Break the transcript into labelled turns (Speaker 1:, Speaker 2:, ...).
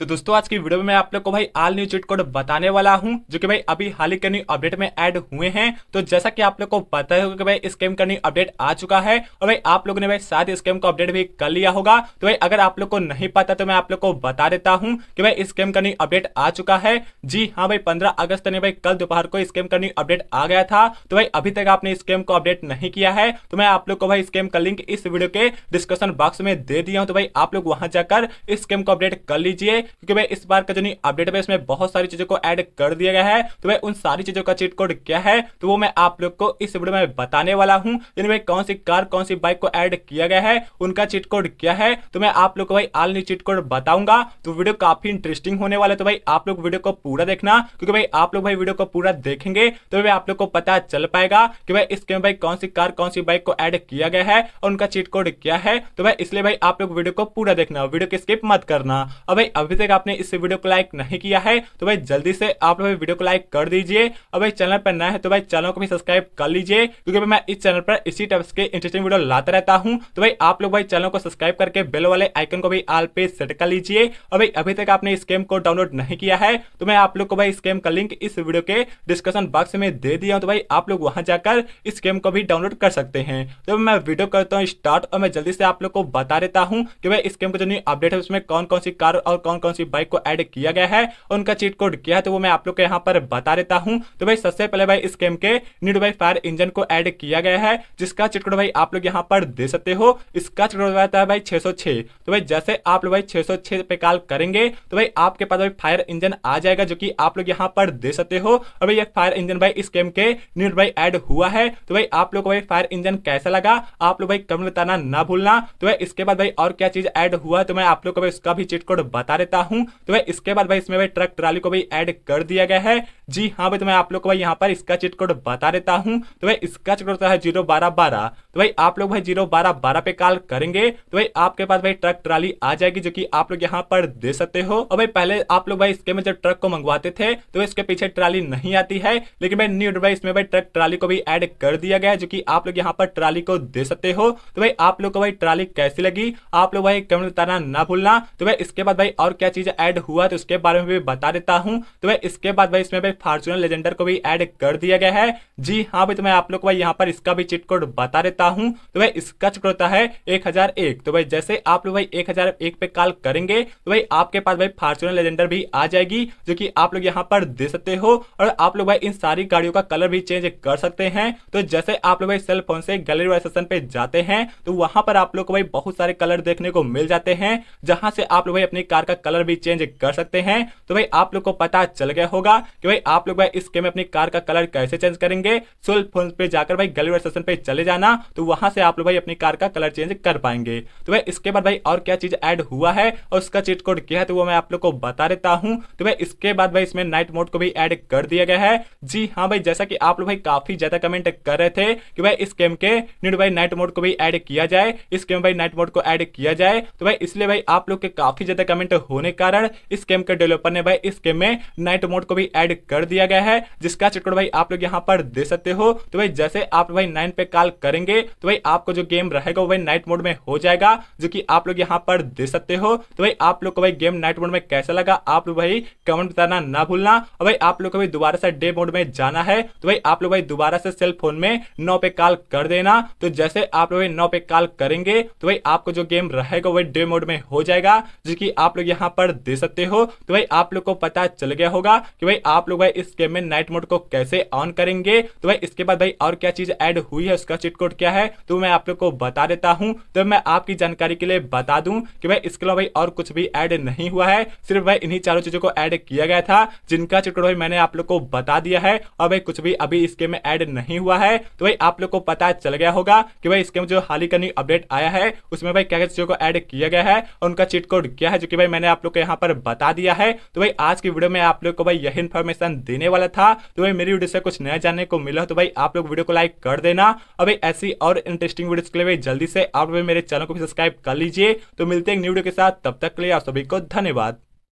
Speaker 1: तो दोस्तों, आज की वीडियो में मैं आप लोग को भाई आल न्यू चीट कोड बताने वाला हूँ, जो कि भाई अभी हाल ही के न्यू अपडेट में ऐड हुए हैं। तो जैसा कि आप लोग को पता होगा कि भाई स्कैम का न्यू अपडेट आ चुका है, और भाई आप लोगों ने भाई शायद स्कैम का अपडेट भी कर लिया होगा। तो भाई अगर आप लोग को नहीं पता तो मैं आप लोग को बता देता हूँ कि भाई स्कैम का न्यू अपडेट आ चुका है। जी हाँ भाई, पंद्रह अगस्त ने भाई कल दोपहर को स्कैम का न्यू अपडेट आ गया था। तो भाई अभी तक आपने स्कैम को अपडेट नहीं किया है तो मैं आप लोग को भाई स्कैम का लिंक इस वीडियो के डिस्क्रिप्शन बॉक्स में दे दिया हूँ। तो भाई आप लोग वहाँ जाकर स्कैम को अपडेट कर लीजिए। क्योंकि भाई इस बार का जो नहीं अपडेट है इसमें बहुत सारी चीज़ों को ऐड कर दिया गया है। तो भाई उन सारी चीज़ों का चीट कोड क्या है तो वो मैं आप लोग को इस वीडियो में बताने वाला हूँ। यानी भाई कौन सी कार, कौन सी बाइक को ऐड किया गया है, उनका चीट कोड क्या है तो मैं आप लोग को भाई आल चीट कोड बताऊँगा। तो वीडियो काफ़ी इंटरेस्टिंग होने वाला तो भाई आप लोग वीडियो को पूरा देखना। क्योंकि भाई आप लोग भाई वीडियो को पूरा देखेंगे तो भाई आप लोग को पता चल पाएगा कि भाई इसके में भाई कौन सी कार, कौन सी बाइक को ऐड किया गया है और उनका चीट कोड क्या है। तो भाई इसलिए भाई आप लोग वीडियो को पूरा देखना, वीडियो को स्किप मत करना। और भाई अभी तक आपने इस वीडियो को लाइक नहीं किया है तो भाई जल्दी से आप लोग वीडियो को लाइक कर दीजिए, और भाई चैनल पर नया है तो भाई चैनल को भी सब्सक्राइब कर लीजिए, क्योंकि मैं इस चैनल पर इसी टाइप के इंटरेस्टिंग वीडियो लाता रहता हूँ। तो भाई आप लोग भाई चैनल को सब्सक्राइब करके बेल वाले आइकन को भी आल पे सेट कर लीजिए, और भाई अभी तक आपने स्केम को डाउनलोड नहीं किया है तो मैं आप लोग को भाई स्केम का लिंक इस वीडियो के डिस्क्रिप्शन बॉक्स में दे दिया हूँ तो भाई आप लोग वहाँ जाकर इस गेम को भी डाउनलोड कर सकते हैं। तो मैं वीडियो करता हूँ स्टार्ट और मैं जल्दी से आप लोग को बता देता हूँ कि भाई इस गेम का जो न्यू अपडेट है, उसमें कौन कौन सी कार और कौन कौन सी बाइक को ऐड किया गया है, उनका चीट कोड क्या है तो वो मैं आप लोग को यहाँ पर बता देता हूँ। तो भाई, सबसे पहले भाई, इस गेम के नीड भाई फायर इंजन को ऐड किया गया है, जिसका चीट कोड भाई आप लोग यहाँ पर दे सकते हो। इसका चीट कोड रहता है भाई छह तो भाई, जैसे आप लोग भाई छह पे कॉल करेंगे तो भाई, आपके पास भाई फायर इंजन आ जाएगा, जो कि आप लोग यहाँ पर दे सकते हो। और भाई फायर इंजन भाई, इस गेम के नीड भाई ऐड हुआ है। तो भाई, आप लोग भाई फायर इंजन कैसा लगा, आप लोग भाई कमेंट बताना ना भूलना। तो भाई, इसके बाद भाई, और क्या चीज़ ऐड हुआ तो मैं आप लोग को भाई, उसका भी चीट कोड बता देता हूँ। तो भाई, इसके बाद भाई, इसमें भाई ट्रक ट्राली को भी ऐड कर दिया गया है। जी हाँ भाई तो मैं आप लोग को भाई यहाँ पर इसका चिट कोड बता देता हूँ। तो भाई, इसका चिट कोड है ज़ीरो बारह बारह। तो भाई, आप लोग भाई ज़ीरो बारह बारह पे कॉल करेंगे तो भाई आपके पास भाई ट्रक ट्राली आ जाएगी, जो कि आप लोग यहाँ पर दे सकते हो। और भाई, पहले आप लोग भाई इसके में जब ट्रक को मंगवाते थे तो इसके पीछे ट्राली नहीं आती है। लेकिन भाई न्यू भाई इसमें भाई ट्रक ट्राली को भी एड कर दिया गया है, जो कि आप लोग यहाँ पर ट्राली को दे सकते हो। तो भाई, आप लोग को भाई ट्राली कैसी लगी, आप लोग भाई कमेंट बताना ना भूलना। तो भाई, इसके बाद भाई और क्या चीज़ ऐड हुआ तो उसके बारे में भी बता देता हूँ। तो भाई, इसके बाद भाई, इसमें भाई फॉर्चुनर लेजेंडर को भी ऐड कर दिया गया है। जी हाँ भाई तो मैं आप लोग को भाई यहाँ पर इसका भी चिट कोड बता देता हूँ। तो भाई, इसका चिट होता है एक हज़ार एक। तो भाई, जैसे आप लोग भाई एक हज़ार एक पे कॉल करेंगे तो भाई आपके पास भाई फॉर्चुनर लेजेंडर भी आ जाएगी, जो कि आप लोग यहाँ पर दे सकते हो। और आप लोग भाई, इन सारी गाड़ियों का कलर भी चेंज कर सकते हैं। तो जैसे आप लोग भाई सेल फ़ोन से गैलरी वाले सेशन पे जाते हैं तो वहाँ पर आप लोग को भाई बहुत सारे कलर देखने को मिल जाते हैं, जहाँ से आप लोग भाई अपनी कार का कलर भी चेंज कर सकते हैं। तो भाई, आप लोग को पता चल गया होगा कि भाई, आप लोग भाई, इस गेम में अपनी कार का कलर कैसे चेंज करेंगे। सोल फ़ोन पे जाकर भाई गैलरी सेशन पे चले जाना तो वहाँ से आप लोग भाई, अपनी कार का कलर चेंज कर पाएँगे। तो भाई, इसके बाद भाई, और क्या चीज़ ऐड हुआ है और उसका चीट कोड क्या है तो वो मैं आप लोग को बता देता हूँ। तो भाई, इसके बाद भाई, इसमें नाइट मोड को भी एड कर दिया गया है। जी हाँ भाई, जैसा कि आप लोग भाई, काफ़ी ज़्यादा कमेंट कर रहे थे कि भाई, इस गेम के नीड भाई नाइट मोड को भी ऐड किया जाए। इस गेम भाई नाइट मोड को ऐड किया जाए। तो भाई, इसलिए भाई, आप लोग के काफ़ी ज़्यादा कमेंट होने कारण इस गेम के डेवलपर ने भाई इस गेम में नाइट मोड को भी ऐड कर दिया गया है, जिसका चिटकोड भाई आप लोग यहाँ पर दे सकते हो। तो भाई जैसे आप भाई नाइन पे कॉल करेंगे तो भाई आपको जो गेम रहेगा वो भाई नाइट मोड में हो जाएगा, जो कि आप लोग यहाँ पर दे सकते हो। तो भाई आप लोग को भाई गेम नाइट मोड में कैसा लगा, आप लोग भाई कमेंट बताना ना भूलना। और भाई आप लोग को भाई दोबारा से डे मोड में जाना है तो भाई आप लोग भाई दोबारा से सेल फ़ोन में नौ पे कॉल कर देना। तो जैसे आप लोग नौ पे कॉल करेंगे तो भाई आपको जो गेम रहेगा वही डे मोड में हो जाएगा, जो कि आप लोग यहाँ पर दे सकते हो। तो भाई, आप लोग को पता चल गया होगा कि भाई, आप लोग भाई इस गेम में नाइट मोड को कैसे ऑन करेंगे। तो भाई, इसके बाद भाई और क्या चीज़ ऐड हुई है, उसका चिट कोड क्या है तो मैं आप लोग को बता देता हूँ। तो मैं आपकी जानकारी के लिए बता दूँ कि भाई, इसके अलावा भाई और कुछ भी ऐड नहीं हुआ है। सिर्फ़ भाई इन्हीं चारों चीज़ों को ऐड किया गया था, जिनका चिट कोड भाई मैंने आप लोग को बता दिया है, और भाई कुछ भी अभी इसके में ऐड नहीं हुआ है। तो भाई, आप लोग को पता चल गया होगा कि भाई इसके में जो हाल ही का न्यू अपडेट आया है, उसमें भाई क्या क्या चीज़ों को ऐड किया गया है, और उनका चिट कोड क्या है, जो कि भाई मैंने आप लोग को यहाँ पर बता दिया है। तो भाई, आज की वीडियो में आप लोग को भाई यही इन्फॉर्मेशन देने वाला था। तो भाई, मेरी वीडियो से कुछ नया जानने को मिला तो भाई, आप लोग वीडियो को लाइक कर देना। और भाई, ऐसी और इंटरेस्टिंग वीडियो के लिए भाई, जल्दी से आप मेरे चैनल को भी सब्सक्राइब कर लीजिए। तो मिलते हैं न्यू वीडियो के साथ। तब तक के लिए आप सभी को धन्यवाद।